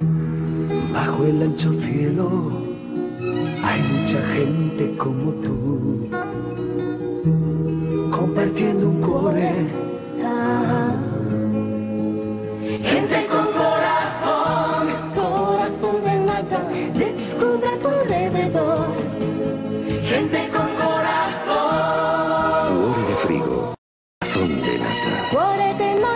Bajo el ancho cielo hay mucha gente como tú, compartiendo un core. Gente con corazón, corazón de lata, descubre a tu alrededor. Gente con corazón. Cuore de frigo, corazón de lata.